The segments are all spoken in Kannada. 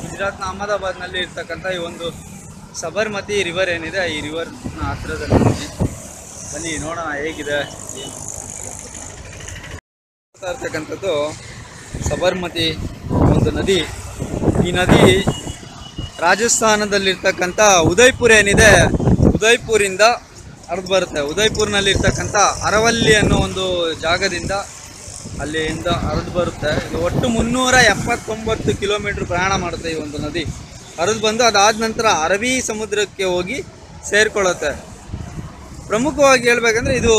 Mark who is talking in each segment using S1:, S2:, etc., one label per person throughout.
S1: ಗುಜರಾತ್ನ ಅಹಮದಾಬಾದ್ನಲ್ಲಿ ಇರ್ತಕ್ಕಂಥ ಈ ಒಂದು ಸಬರ್ಮತಿ ರಿವರ್ ಏನಿದೆ, ಈ ರಿವರ್ನ ಹತ್ರದಲ್ಲಿ ಬನ್ನಿ, ನೋಡೋಣ ಹೇಗಿದೆ. ಇರ್ತಕ್ಕಂಥದ್ದು ಸಬರ್ಮತಿ ಒಂದು ನದಿ. ಈ ನದಿ ರಾಜಸ್ಥಾನದಲ್ಲಿರ್ತಕ್ಕಂಥ ಉದಯ್ಪುರ್ ಏನಿದೆ, ಉದಯ್ಪುರಿಂದ ಹರಿದು ಬರುತ್ತೆ ಉದಯ್ಪುರ್ನಲ್ಲಿರ್ತಕ್ಕಂಥ ಅರವಲ್ಲಿ ಅನ್ನೋ ಒಂದು ಜಾಗದಿಂದ ಅಲ್ಲಿಂದ ಹರಿದು ಬರುತ್ತೆ. ಇದು ಒಟ್ಟು ಮುನ್ನೂರ ಎಪ್ಪತ್ತೊಂಬತ್ತು ಕಿಲೋಮೀಟ್ರ್ ಪ್ರಯಾಣ ಮಾಡುತ್ತೆ ಈ ಒಂದು ನದಿ. ಹರಿದು ಬಂದು ಅದಾದ ನಂತರ ಅರಬ್ಬಿ ಸಮುದ್ರಕ್ಕೆ ಹೋಗಿ ಸೇರಿಕೊಳ್ಳುತ್ತೆ. ಪ್ರಮುಖವಾಗಿ ಹೇಳ್ಬೇಕಂದ್ರೆ ಇದು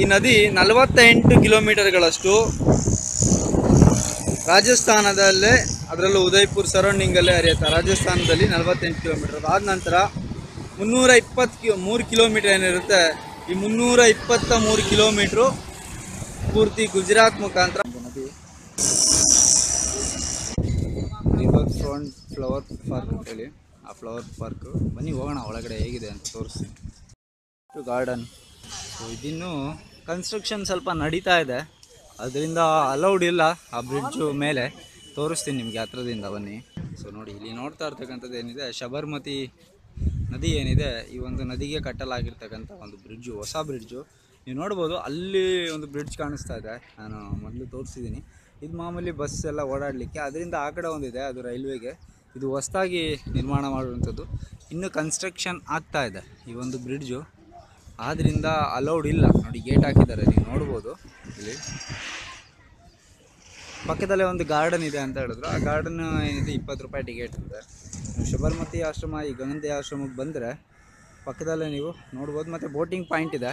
S1: ಈ ನದಿ ನಲವತ್ತೆಂಟು ಕಿಲೋಮೀಟರ್ಗಳಷ್ಟು ರಾಜಸ್ಥಾನದಲ್ಲೇ, ಅದರಲ್ಲೂ ಉದಯ್ಪುರ್ ಸರೌಂಡಿಂಗಲ್ಲೇ ಹರಿಯುತ್ತೆ. ರಾಜಸ್ಥಾನದಲ್ಲಿ ನಲವತ್ತೆಂಟು ಕಿಲೋಮೀಟರ್. ಆದ ನಂತರ ಮುನ್ನೂರ ಇಪ್ಪತ್ತು ಕಿ, ಮೂರು ಕಿಲೋಮೀಟರ್ ಏನಿರುತ್ತೆ, ಈ ಮುನ್ನೂರ ಇಪ್ಪತ್ತ ಮೂರು ಕಿಲೋಮೀಟ್ರು ಪೂರ್ತಿ ಗುಜರಾತ್ ಮುಖಾಂತರ. ಇವಾಗ ಫ್ರಂಟ್ ಫ್ಲವರ್ ಪಾರ್ಕ್ ಅಂತೇಳಿ ಆ ಫ್ಲವರ್ ಪಾರ್ಕ್ ಬನ್ನಿ ಹೋಗೋಣ, ಒಳಗಡೆ ಹೇಗಿದೆ ಅಂತ ತೋರಿಸ್ತೀನಿ. ಗಾರ್ಡನ್ ಸೊ ಇದಿನ್ನು ಕನ್ಸ್ಟ್ರಕ್ಷನ್ ಸ್ವಲ್ಪ ನಡೀತಾ ಇದೆ. ಅದರಿಂದ ಅಲೌಡ್ ಇಲ್ಲ ಆ ಬ್ರಿಡ್ಜು ಮೇಲೆ. ತೋರಿಸ್ತೀನಿ ನಿಮಗೆ ಹತ್ರದಿಂದ ಬನ್ನಿ. ಸೊ ನೋಡಿ, ಇಲ್ಲಿ ನೋಡ್ತಾ ಇರ್ತಕ್ಕಂಥದ್ದು ಏನಿದೆ? ಶಬರ್ಮತಿ ನದಿ ಏನಿದೆ? ಈ ಒಂದು ನದಿಗೆ ಕಟ್ಟಲಾಗಿರ್ತಕ್ಕಂಥ ಒಂದು ಬ್ರಿಡ್ಜು ಹೊಸ ಬ್ರಿಡ್ಜು ನೀವು ನೋಡ್ಬೋದು ಅಲ್ಲಿ ಒಂದು ಬ್ರಿಡ್ಜ್ ಕಾಣಿಸ್ತಾ ಇದೆ. ನಾನು ಮೊದಲು ತೋರಿಸಿದ್ದೀನಿ. ಇದು ಮಾಮೂಲಿ ಬಸ್ ಎಲ್ಲ ಓಡಾಡಲಿಕ್ಕೆ. ಅದರಿಂದ ಆ ಕಡೆ ಒಂದಿದೆ, ಅದು ರೈಲ್ವೆಗೆ. ಇದು ಹೊಸದಾಗಿ ನಿರ್ಮಾಣ ಮಾಡುವಂಥದ್ದು. ಇನ್ನೂ ಕನ್ಸ್ಟ್ರಕ್ಷನ್ ಆಗ್ತಾ ಇದೆ ಈ ಒಂದು ಬ್ರಿಡ್ಜು. ಆದ್ದರಿಂದ ಅಲೌಡ್ ಇಲ್ಲ. ನೋಡಿ ಗೇಟ್ ಹಾಕಿದ್ದಾರೆ. ನೀವು ನೋಡ್ಬೋದು ಇಲ್ಲಿ. ಪಕ್ಕದಲ್ಲೇ ಒಂದು ಗಾರ್ಡನ್ ಇದೆ ಅಂತ ಹೇಳಿದ್ರು. ಆ ಗಾರ್ಡನ್ ಏನಿದೆ, ಇಪ್ಪತ್ತು ರೂಪಾಯಿ ಟಿಕೆಟ್ ಇದೆ. ನೀವು ಶಬರ್ಮತಿ ಆಶ್ರಮ, ಈ ಗಂಗಂದೆ ಆಶ್ರಮಕ್ಕೆ ಬಂದರೆ ಪಕ್ಕದಲ್ಲೇ ನೀವು ನೋಡ್ಬೋದು. ಮತ್ತು ಬೋಟಿಂಗ್ ಪಾಯಿಂಟ್ ಇದೆ.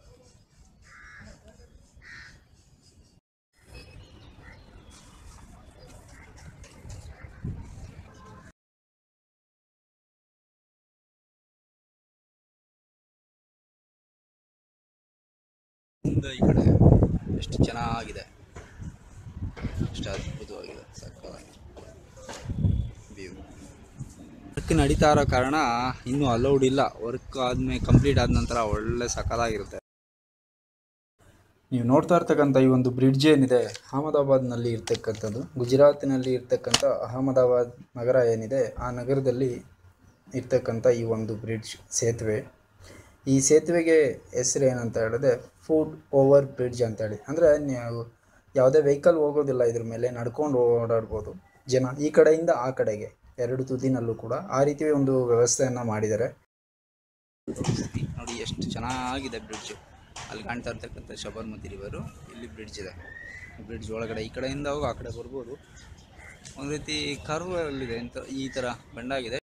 S1: ಈ ಕಡೆ ಎಷ್ಟು ಚೆನ್ನಾಗಿದೆ. ಎಷ್ಟು ಅದ್ಭುತವಾಗಿದೆ ಸಕ್ಕತ್ತಾಗಿದೆ ವ್ಯೂ ವರ್ಕ್ ನಡೀತಾ ಇರೋ ಕಾರಣ ಇನ್ನೂ ಅಲೌಡ್ ಇಲ್ಲ. ವರ್ಕ್ ಆದ್ಮೇಲೆ ಕಂಪ್ಲೀಟ್ ಆದ ನಂತರ ಒಳ್ಳೆ ಸಕ್ಕತ್ತಾಗಿರುತ್ತೆ ನೀವು ನೋಡ್ತಾ ಇರ್ತಕ್ಕಂಥ ಈ ಒಂದು ಬ್ರಿಡ್ಜ್ ಏನಿದೆ, ಅಹಮದಾಬಾದ್ನಲ್ಲಿ ಇರ್ತಕ್ಕಂಥದ್ದು. ಗುಜರಾತಿನಲ್ಲಿ ಇರ್ತಕ್ಕಂಥ ಅಹಮದಾಬಾದ್ ನಗರ ಏನಿದೆ, ಆ ನಗರದಲ್ಲಿ ಇರ್ತಕ್ಕಂಥ ಈ ಒಂದು ಬ್ರಿಡ್ಜ್ ಸೇತುವೆ. ಈ ಸೇತುವೆಗೆ ಹೆಸರು ಏನಂತ ಹೇಳಿದ್ರೆ ಫುಡ್ ಓವರ್ ಬ್ರಿಡ್ಜ್ ಅಂತೇಳಿ. ಅಂದರೆ ನೀವು ಯಾವುದೇ ವೆಹಿಕಲ್ ಹೋಗೋದಿಲ್ಲ ಇದ್ರ ಮೇಲೆ ನಡ್ಕೊಂಡು ಓಡಾಡ್ಬೋದು ಜನ ಈ ಕಡೆಯಿಂದ ಆ ಕಡೆಗೆ ಎರಡು ತುದಿನಲ್ಲೂ ಕೂಡ ಆ ರೀತಿ ಒಂದು ವ್ಯವಸ್ಥೆಯನ್ನು ಮಾಡಿದ್ದಾರೆ. ನೋಡಿ ಎಷ್ಟು ಚೆನ್ನಾಗಿದೆ ಬ್ರಿಡ್ಜ್ ಅಲ್ಲಿ ಕಾಣ್ತಾ ಇರ್ತಕ್ಕಂಥ ಶಬರ್ಮತಿ ರಿವರು ಇಲ್ಲಿ ಬ್ರಿಡ್ಜ್ ಇದೆ. ಬ್ರಿಡ್ಜ್ ಒಳಗಡೆ ಈ ಕಡೆಯಿಂದ ಹೋಗಿ ಆ ಕಡೆ ಬರ್ಬೋದು. ಒಂದು ರೀತಿ ಕರ್ವ್ ಅಲ್ಲಿದೆ ಅಂತ ಈ ಥರ ಬಂಡಾಗಿದೆ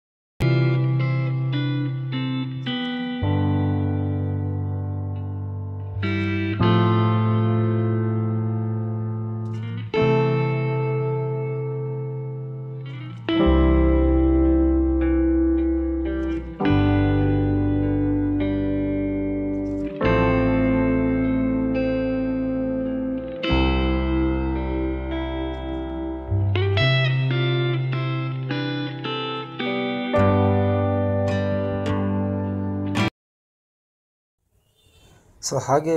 S1: ಸೊ ಹಾಗೆ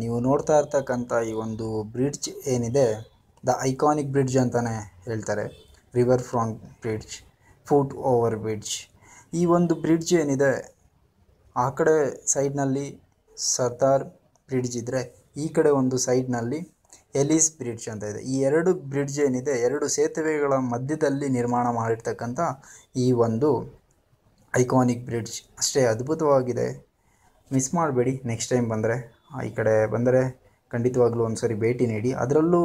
S1: ನೀವು ನೋಡ್ತಾ ಇರ್ತಕ್ಕಂಥ ಈ ಒಂದು ಬ್ರಿಡ್ಜ್ ಏನಿದೆ ದ ಐಕಾನಿಕ್ ಬ್ರಿಡ್ಜ್ ಅಂತಲೇ ಹೇಳ್ತಾರೆ. River front bridge foot over bridge ಈ ಒಂದು ಬ್ರಿಡ್ಜ್ ಏನಿದೆ, ಆ ಕಡೆ ಸೈಡ್ನಲ್ಲಿ ಸರ್ದಾರ್ ಬ್ರಿಡ್ಜ್ ಇದ್ದರೆ ಈ ಕಡೆ ಒಂದು ಸೈಡ್ನಲ್ಲಿ ಎಲಿಸ್ ಬ್ರಿಡ್ಜ್ ಅಂತ ಇದೆ. ಈ ಎರಡು ಬ್ರಿಡ್ಜ್ ಏನಿದೆ, ಎರಡು ಸೇತುವೆಗಳ ಮಧ್ಯದಲ್ಲಿ ನಿರ್ಮಾಣ ಮಾಡಿರ್ತಕ್ಕಂಥ ಈ ಒಂದು ಐಕಾನಿಕ್ ಬ್ರಿಡ್ಜ್ ಅಷ್ಟೇ ಅದ್ಭುತವಾಗಿದೆ. ಮಿಸ್ ಮಾಡಬೇಡಿ. ನೆಕ್ಸ್ಟ್ ಟೈಮ್ ಬಂದರೆ ಈ ಕಡೆ ಬಂದರೆ ಖಂಡಿತವಾಗ್ಲೂ ಒಂದು ಸರಿ ಭೇಟಿ ನೀಡಿ. ಅದರಲ್ಲೂ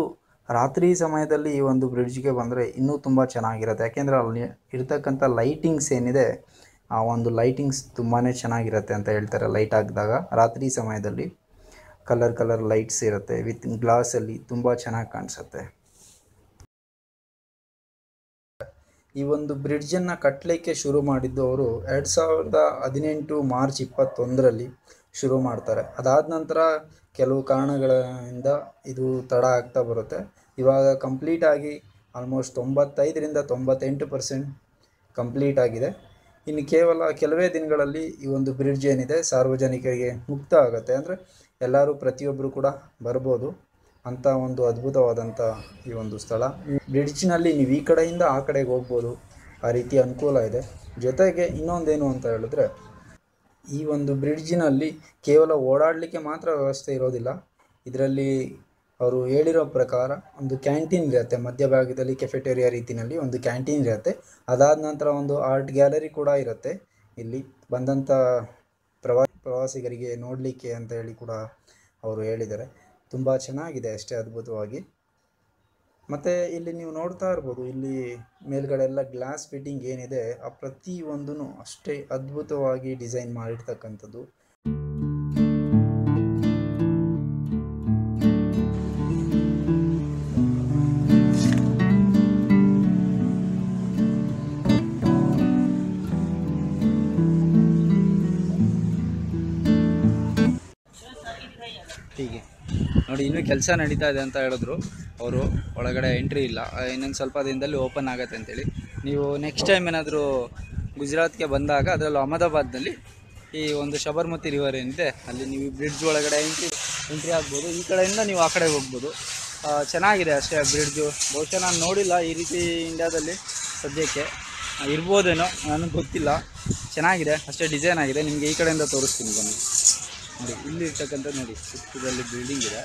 S1: ರಾತ್ರಿ ಸಮಯದಲ್ಲಿ ಈ ಒಂದು ಬ್ರಿಡ್ಜ್ಗೆ ಬಂದರೆ ಇನ್ನೂ ತುಂಬ ಚೆನ್ನಾಗಿರುತ್ತೆ. ಯಾಕೆಂದರೆ ಅಲ್ಲಿ ಇರ್ತಕ್ಕಂಥ ಲೈಟಿಂಗ್ಸ್ ಏನಿದೆ, ಆ ಒಂದು ಲೈಟಿಂಗ್ಸ್ ತುಂಬಾ ಚೆನ್ನಾಗಿರುತ್ತೆ ಅಂತ ಹೇಳ್ತಾರೆ ಲೈಟ್ ಹಾಕಿದಾಗ. ರಾತ್ರಿ ಸಮಯದಲ್ಲಿ ಕಲರ್ ಕಲರ್ ಲೈಟ್ಸ್ ಇರುತ್ತೆ. ವಿತ್ ಗ್ಲಾಸಲ್ಲಿ ತುಂಬ ಚೆನ್ನಾಗಿ ಕಾಣಿಸುತ್ತೆ. ಈ ಒಂದು ಬ್ರಿಡ್ಜನ್ನು ಕಟ್ಟಲಿಕ್ಕೆ ಶುರು ಮಾಡಿದ್ದು ಅವರು ಎರಡು ಸಾವಿರದ ಹದಿನೆಂಟು ಮಾರ್ಚ್ ಇಪ್ಪತ್ತೊಂದರಲ್ಲಿ
S2: ಶುರು ಮಾಡ್ತಾರೆ. ಅದಾದ ನಂತರ ಕೆಲವು ಕಾರಣಗಳಿಂದ ಇದು ತಡ ಆಗ್ತಾ ಬರುತ್ತೆ. ಇವಾಗ ಕಂಪ್ಲೀಟಾಗಿ ಆಲ್ಮೋಸ್ಟ್ ತೊಂಬತ್ತೈದರಿಂದ ತೊಂಬತ್ತೆಂಟು ಪರ್ಸೆಂಟ್ ಕಂಪ್ಲೀಟ್ ಆಗಿದೆ. ಇನ್ನು ಕೇವಲ ಕೆಲವೇ ದಿನಗಳಲ್ಲಿ ಈ ಒಂದು ಬ್ರಿಡ್ಜ್ ಏನಿದೆ ಸಾರ್ವಜನಿಕರಿಗೆ ಮುಕ್ತ ಆಗುತ್ತೆ. ಅಂದರೆ ಎಲ್ಲರೂ ಪ್ರತಿಯೊಬ್ಬರು ಕೂಡ ಬರ್ಬೋದು. ಅಂಥ ಒಂದು ಅದ್ಭುತವಾದಂಥ ಈ ಒಂದು ಸ್ಥಳ. ಬ್ರಿಡ್ಜ್ನಲ್ಲಿ ನೀವು ಈ ಕಡೆಯಿಂದ ಆ ಕಡೆಗೆ ಹೋಗ್ಬೋದು. ಆ ರೀತಿ ಅನುಕೂಲ ಇದೆ. ಜೊತೆಗೆ ಇನ್ನೊಂದೇನು ಅಂತ ಹೇಳಿದ್ರೆ, ಈ ಒಂದು ಬ್ರಿಡ್ಜಿನಲ್ಲಿ ಕೇವಲ ಓಡಾಡಲಿಕ್ಕೆ ಮಾತ್ರ ವ್ಯವಸ್ಥೆ ಇರೋದಿಲ್ಲ. ಇದರಲ್ಲಿ ಅವರು ಹೇಳಿರೋ ಪ್ರಕಾರ ಒಂದು ಕ್ಯಾಂಟೀನ್ ಇರುತ್ತೆ. ಮಧ್ಯಭಾಗದಲ್ಲಿ ಕೆಫೆಟೇರಿಯಾ ರೀತಿಯಲ್ಲಿ ಒಂದು ಕ್ಯಾಂಟೀನ್ ಇರುತ್ತೆ. ಅದಾದ ನಂತರ ಒಂದು ಆರ್ಟ್ ಗ್ಯಾಲರಿ ಕೂಡ ಇರುತ್ತೆ. ಇಲ್ಲಿ ಬಂದಂಥ ಪ್ರವಾ, ಪ್ರವಾಸಿಗರಿಗೆ ನೋಡಲಿಕ್ಕೆ ಅಂತ ಹೇಳಿ ಕೂಡ ಅವರು ಹೇಳಿದ್ದಾರೆ. ತುಂಬ ಚೆನ್ನಾಗಿದೆ, ಅಷ್ಟೇ ಅದ್ಭುತವಾಗಿ. ಮತ್ತು ಇಲ್ಲಿ ನೀವು ನೋಡ್ತಾ ಇರ್ಬೋದು, ಇಲ್ಲಿ ಮೇಲ್ಗಡೆ ಎಲ್ಲ ಗ್ಲಾಸ್ ಫಿಟ್ಟಿಂಗ್ ಏನಿದೆ, ಆ ಪ್ರತಿಯೊಂದೂ ಅಷ್ಟೇ ಅದ್ಭುತವಾಗಿ ಡಿಸೈನ್ ಮಾಡಿರ್ತಕ್ಕಂಥದ್ದು. ನೋಡಿ ಇನ್ನೂ ಕೆಲಸ ನಡೀತಾ ಇದೆ ಅಂತ ಹೇಳಿದ್ರು. ಅವರು ಒಳಗಡೆ ಎಂಟ್ರಿ ಇಲ್ಲ. ಇನ್ನೊಂದು ಸ್ವಲ್ಪ ದಿನದಲ್ಲಿ ಓಪನ್ ಆಗುತ್ತೆ ಅಂತೇಳಿ. ನೀವು ನೆಕ್ಸ್ಟ್ ಟೈಮ್ ಏನಾದರೂ ಗುಜರಾತ್ಗೆ ಬಂದಾಗ ಅದರಲ್ಲೂ ಅಹಮದಾಬಾದ್ನಲ್ಲಿ ಈ ಒಂದು ಶಬರ್ಮತಿ ರಿವರ್ ಏನಿದೆ, ಅಲ್ಲಿ ನೀವು ಬ್ರಿಡ್ಜ್ ಒಳಗಡೆ ಎಂಟ್ರಿ ಎಂಟ್ರಿ ಆಗ್ಬೋದು. ಈ ಕಡೆಯಿಂದ ನೀವು ಆ ಕಡೆ ಹೋಗ್ಬೋದು. ಚೆನ್ನಾಗಿದೆ ಅಷ್ಟೇ ಬ್ರಿಡ್ಜು ಬಹುಶಃ ನಾನು ನೋಡಿಲ್ಲ ಈ ರೀತಿ ಇಂಡ್ಯಾದಲ್ಲಿ ಸದ್ಯಕ್ಕೆ. ಇರ್ಬೋದೇನೋ, ನನಗೆ ಗೊತ್ತಿಲ್ಲ. ಚೆನ್ನಾಗಿದೆ, ಅಷ್ಟೇ ಡಿಸೈನ್ ಆಗಿದೆ. ನಿಮಗೆ ಈ ಕಡೆಯಿಂದ ತೋರಿಸ್ತೀನಿ ಬನ್ನಿ. ನೋಡಿ, ಇಲ್ಲಿ ಇರ್ತಕ್ಕಂಥ ನೋಡಿ ಸುತ್ತದಲ್ಲಿ ಬಿಲ್ಡಿಂಗ್ ಇದೆ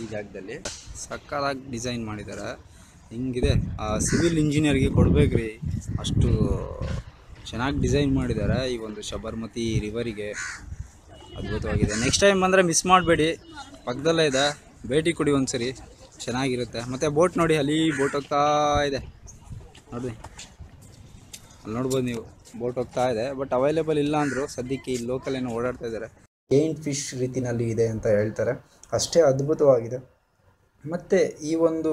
S2: ಈ ಜಾಗದಲ್ಲಿ. ಸಕ್ಕತ್ತಾಗಿ ಡಿಸೈನ್ ಮಾಡಿದ್ದಾರೆ. ಹಿಂಗಿದೆ, ಆ ಸಿವಿಲ್ ಇಂಜಿನಿಯರ್ಗೆ ಕೊಡ್ಬೇಕ್ರಿ. ಅಷ್ಟು ಚೆನ್ನಾಗಿ ಡಿಸೈನ್ ಮಾಡಿದ್ದಾರೆ ಈ ಒಂದು ಶಬರ್ಮತಿ ರಿವರಿಗೆ ಅದ್ಭುತವಾಗಿದೆ. ನೆಕ್ಸ್ಟ್ ಟೈಮ್ ಬಂದರೆ ಮಿಸ್ ಮಾಡಬೇಡಿ. ಪಕ್ಕದಲ್ಲೇ ಇದೆ. ಭೇಟಿ ಕೊಡಿ ಒಂದ್ಸರಿ. ಚೆನ್ನಾಗಿರುತ್ತೆ. ಮತ್ತು ಬೋಟ್ ನೋಡಿ, ಅಲ್ಲಿ ಬೋಟ್ ಹೋಗ್ತಾ ಇದೆ. ನೋಡಿ ಅಲ್ಲಿ ನೋಡ್ಬೋದು ನೀವು. ಬೋಟ್ ಹೋಗ್ತಾ ಇದೆ. ಬಟ್ ಅವೈಲೇಬಲ್ ಇಲ್ಲ ಅಂದರು ಸದ್ಯಕ್ಕೆ ಈ ಲೋಕಲ್ ಏನೋ ಓಡಾಡ್ತಾ ಇದ್ದಾರೆ. ಪೇಂಟ್ ಫಿಶ್ ರೀತಿನಲ್ಲಿ ಇದೆ ಅಂತ ಹೇಳ್ತಾರೆ. ಅಷ್ಟೇ ಅದ್ಭುತವಾಗಿದೆ. ಮತ್ತು ಈ ಒಂದು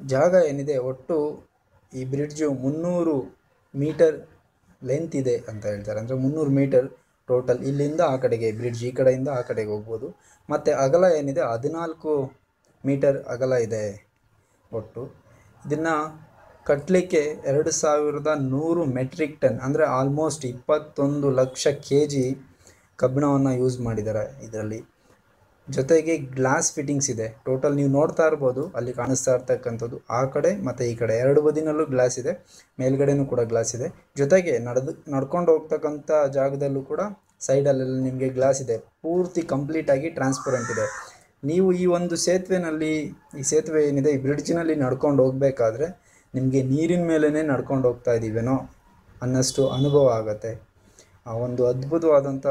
S2: ಜಾಗ ಏನಿದೆ, ಒಟ್ಟು ಈ ಬ್ರಿಡ್ಜು ಮುನ್ನೂರು ಮೀಟರ್ ಲೆಂತ್ ಇದೆ ಅಂತ ಹೇಳ್ತಾರೆ. ಅಂದರೆ ಮುನ್ನೂರು ಮೀಟರ್ ಟೋಟಲ್ ಇಲ್ಲಿಂದ ಆ ಕಡೆಗೆ ಬ್ರಿಡ್ಜ್ ಈ ಕಡೆಯಿಂದ ಆ ಕಡೆಗೆ ಹೋಗ್ಬೋದು. ಮತ್ತು ಅಗಲ ಏನಿದೆ, ಹದಿನಾಲ್ಕು ಮೀಟರ್ ಅಗಲ ಇದೆ ಒಟ್ಟು. ಇದನ್ನು ಕಟ್ಟಲಿಕ್ಕೆ ಎರಡು ಸಾವಿರದ ನೂರು ಮೆಟ್ರಿಕ್ ಟನ್ ಅಂದರೆ ಆಲ್ಮೋಸ್ಟ್ ಇಪ್ಪತ್ತೊಂದು ಲಕ್ಷ ಕೆ ಜಿ ಕಬ್ಬಿಣವನ್ನು ಯೂಸ್ ಮಾಡಿದ್ದಾರೆ ಇದರಲ್ಲಿ. ಜೊತೆಗೆ ಗ್ಲಾಸ್ ಫಿಟ್ಟಿಂಗ್ಸ್ ಇದೆ. ಟೋಟಲ್ ನೀವು ನೋಡ್ತಾ ಇರ್ಬೋದು, ಅಲ್ಲಿ ಕಾಣಿಸ್ತಾ ಇರ್ತಕ್ಕಂಥದ್ದು. ಆ ಕಡೆ ಮತ್ತು ಈ ಕಡೆ ಎರಡು ಬದಿನಲ್ಲೂ ಗ್ಲಾಸ್ ಇದೆ. ಮೇಲ್ಗಡೆನೂ ಕೂಡ ಗ್ಲಾಸ್ ಇದೆ. ಜೊತೆಗೆ ನಡೆದು, ನಡ್ಕೊಂಡು ಹೋಗ್ತಕ್ಕಂಥ ಜಾಗದಲ್ಲೂ ಕೂಡ ಸೈಡಲ್ಲೆಲ್ಲ ನಿಮಗೆ ಗ್ಲಾಸ್ ಇದೆ. ಪೂರ್ತಿ ಕಂಪ್ಲೀಟಾಗಿ ಟ್ರಾನ್ಸ್ಪರೆಂಟ್ ಇದೆ. ನೀವು ಈ ಒಂದು ಸೇತುವೆನಲ್ಲಿ, ಈ ಸೇತುವೆ ಏನಿದೆ, ಈ ಬ್ರಿಡ್ಜ್ನಲ್ಲಿ ನಡ್ಕೊಂಡು ಹೋಗಬೇಕಾದ್ರೆ ನಿಮಗೆ ನೀರಿನ ಮೇಲೇ ನಡ್ಕೊಂಡು ಹೋಗ್ತಾ ಇದ್ದೀವೇನೋ ಅನ್ನಷ್ಟು ಅನುಭವ ಆಗುತ್ತೆ. ಆ ಒಂದು ಅದ್ಭುತವಾದಂಥ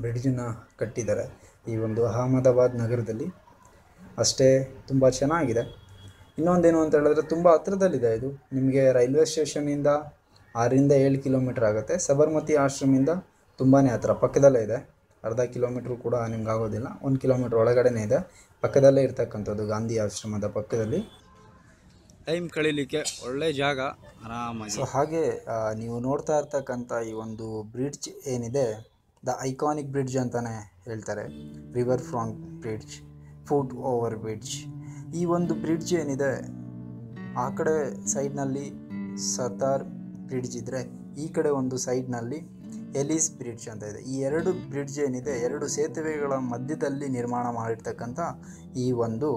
S2: ಬ್ರಿಡ್ಜನ್ನು ಕಟ್ಟಿದ್ದಾರೆ ಈ ಒಂದು ಅಹಮದಾಬಾದ್ ನಗರದಲ್ಲಿ. ಅಷ್ಟೇ ತುಂಬ ಚೆನ್ನಾಗಿದೆ. ಇನ್ನೊಂದೇನು ಅಂತ ಹೇಳಿದ್ರೆ ತುಂಬ ಹತ್ರದಲ್ಲಿದೆ ಇದು. ನಿಮಗೆ ರೈಲ್ವೆ ಸ್ಟೇಷನಿಂದ ಆರರಿಂದ ಏಳು ಕಿಲೋಮೀಟ್ರ್ ಆಗುತ್ತೆ. ಸಬರ್ಮತಿ ಆಶ್ರಮಿಂದ ತುಂಬಾ ಹತ್ರ ಪಕ್ಕದಲ್ಲೇ ಇದೆ. ಅರ್ಧ ಕಿಲೋಮೀಟ್ರ್ ಕೂಡ ನಿಮ್ಗೆ ಆಗೋದಿಲ್ಲ ಒಂದು ಕಿಲೋಮೀಟ್ರ್ ಒಳಗಡೆನೇ ಇದೆ. ಪಕ್ಕದಲ್ಲೇ ಇರ್ತಕ್ಕಂಥದ್ದು ಗಾಂಧಿ ಆಶ್ರಮದ ಪಕ್ಕದಲ್ಲಿ. ಟೈಮ್ ಕಳೀಲಿಕ್ಕೆ ಒಳ್ಳೆ ಜಾಗ ಆರಾಮಾಗಿ. ಸೊ ಹಾಗೆ ನೀವು ನೋಡ್ತಾ ಇರ್ತಕ್ಕಂಥ ಈ ಒಂದು ಬ್ರಿಡ್ಜ್ ಏನಿದೆ ದ ಐಕಾನಿಕ್ ಬ್ರಿಡ್ಜ್ ಅಂತಲೇ ಹೇಳ್ತಾರೆ. River front bridge foot over bridge ಈ ಒಂದು ಬ್ರಿಡ್ಜ್ ಏನಿದೆ, ಆ ಕಡೆ ಸೈಡ್ನಲ್ಲಿ ಸರ್ದಾರ್ ಬ್ರಿಡ್ಜ್ ಇದ್ದರೆ ಈ ಕಡೆ ಒಂದು ಸೈಡ್ನಲ್ಲಿ ಎಲಿಸ್ ಬ್ರಿಡ್ಜ್ ಅಂತ ಇದೆ. ಈ ಎರಡು ಬ್ರಿಡ್ಜ್ ಏನಿದೆ, ಎರಡು ಸೇತುವೆಗಳ ಮಧ್ಯದಲ್ಲಿ ನಿರ್ಮಾಣ ಮಾಡಿರ್ತಕ್ಕಂಥ ಈ ಒಂದು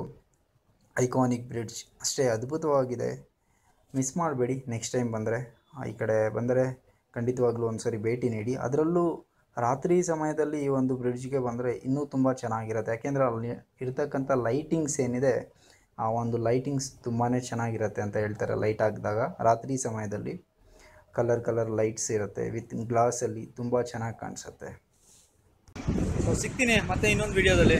S2: ಐಕಾನಿಕ್ ಬ್ರಿಡ್ಜ್ ಅಷ್ಟೇ ಅದ್ಭುತವಾಗಿದೆ. ಮಿಸ್ ಮಾಡಬೇಡಿ ನೆಕ್ಸ್ಟ್ ಟೈಮ್ ಬಂದರೆ ಈ ಕಡೆ ಬಂದರೆ ಖಂಡಿತವಾಗ್ಲೂ ಒಂದು ಸಾರಿ ಭೇಟಿ ನೀಡಿ. ಅದರಲ್ಲೂ ರಾತ್ರಿ ಸಮಯದಲ್ಲಿ ಈ ಒಂದು ಬ್ರಿಡ್ಜ್ಗೆ ಬಂದರೆ ಇನ್ನೂ ತುಂಬ ಚೆನ್ನಾಗಿರುತ್ತೆ. ಯಾಕೆಂದರೆ ಅಲ್ಲಿ ಇರ್ತಕ್ಕಂಥ ಲೈಟಿಂಗ್ಸ್ ಏನಿದೆ, ಆ ಒಂದು ಲೈಟಿಂಗ್ಸ್ ತುಂಬಾ ಚೆನ್ನಾಗಿರುತ್ತೆ ಅಂತ ಹೇಳ್ತಾರೆ ಲೈಟ್ ಹಾಕಿದಾಗ. ರಾತ್ರಿ ಸಮಯದಲ್ಲಿ ಕಲರ್ ಕಲರ್ ಲೈಟ್ಸ್ ಇರುತ್ತೆ, ವಿತ್ ಗ್ಲಾಸಲ್ಲಿ ತುಂಬ ಚೆನ್ನಾಗಿ ಕಾಣಿಸುತ್ತೆ.
S1: ಸಿಗ್ತೀನಿ ಮತ್ತೆ ಇನ್ನೊಂದು ವಿಡಿಯೋದಲ್ಲಿ.